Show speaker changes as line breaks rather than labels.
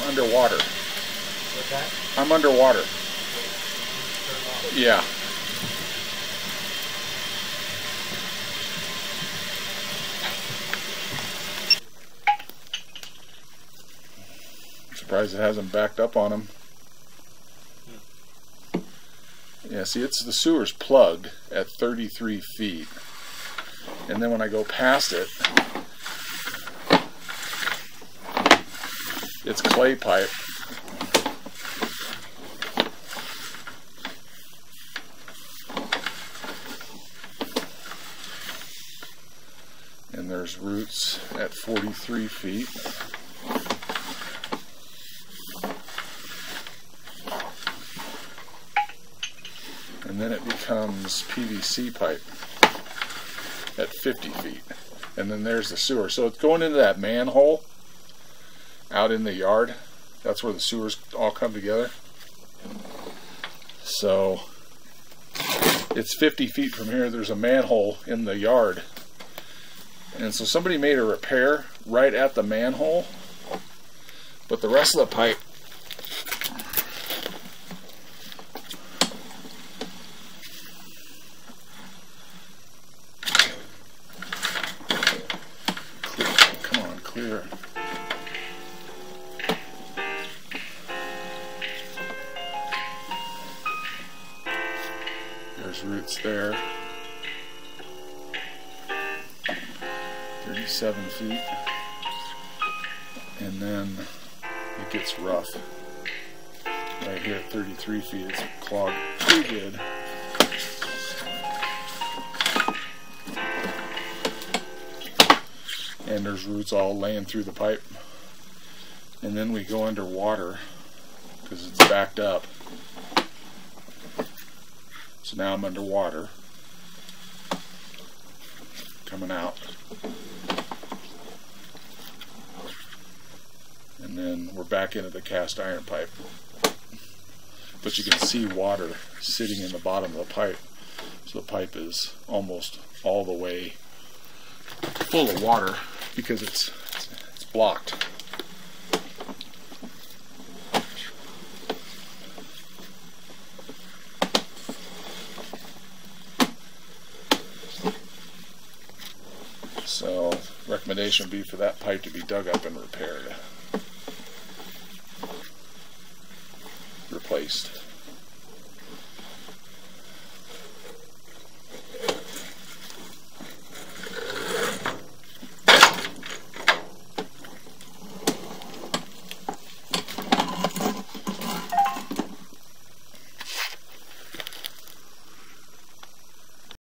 underwater.
What's that?
I'm underwater. Yeah. Surprised it hasn't backed up on him. Yeah, see, it's the sewer's plugged at 33 feet. And then when I go past it, it's clay pipe. And there's roots at 43 feet. And then it becomes PVC pipe at 50 feet. And then there's the sewer. So it's going into that manhole out in the yard. That's where the sewers all come together. So it's 50 feet from here. There's a manhole in the yard. And so somebody made a repair right at the manhole. But the rest of the pipe Come on, clear. There's roots there. 37 feet. And then it gets rough. Right here at 33 feet, it's clogged too good. and there's roots all laying through the pipe. And then we go underwater because it's backed up. So now I'm underwater, coming out. And then we're back into the cast iron pipe. But you can see water sitting in the bottom of the pipe. So the pipe is almost all the way full of water because it's it's blocked. So recommendation would be for that pipe to be dug up and repaired. Replaced.